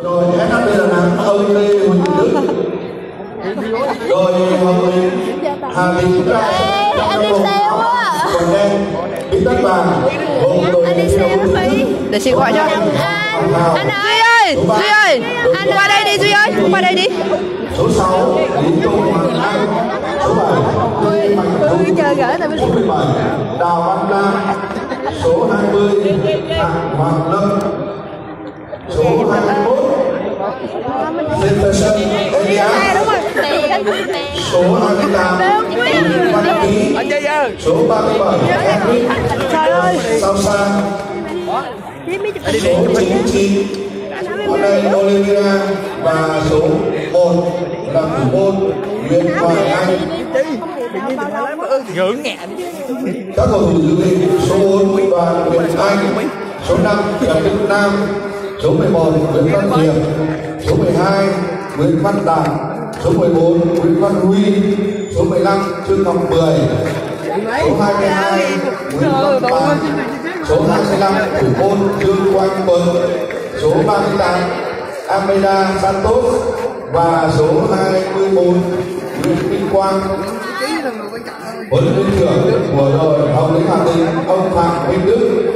rồi SHB Đà Nẵng ông Lê Huỳnh Đức rồi hồng lĩnh Hà Thị Trúc Trai Ê, anh đi xe quá quần đen bí tất vàng. Anh đi xe phí để chị gọi cho. Anh Anh duy ơi ơi. Duy ơi. Qua đây đi duy ơi. Qua đây đi. số 6 Lý Công Hoàng Anh số 7 Lê Mạnh Hùng Chờ gỡ tại số 17 Đào Văn Lam số 20 Hạng Hoàng Lâm Jefferson Elias số 28 Bùi Văn Ký số 37 Henry trời ơi. Sao Sa số 99 Juan Olivera và số 1 là thủ môn Nguyễn Hoàng Anh. Ngưỡng nghẹn các cầu thủ dự bị số 4 đoàn Nguyễn Anh. Số 5 Trần Đức Nam. Số 11 Nguyễn Văn Hiệp số 12 Nguyễn Văn Đạt số 14 Nguyễn Văn Huy. Số 15 Trương Ngọc Mười. Số 22 Nguyễn Văn Đạt số 25 Thủ môn Trương Quang Tuấn số 38 Ameda Santos. Và số 24 Nguyễn Minh Quang. Huấn luyện trưởng của đội hồng lĩnh Hà Tĩnh ông Phạm Minh Đức.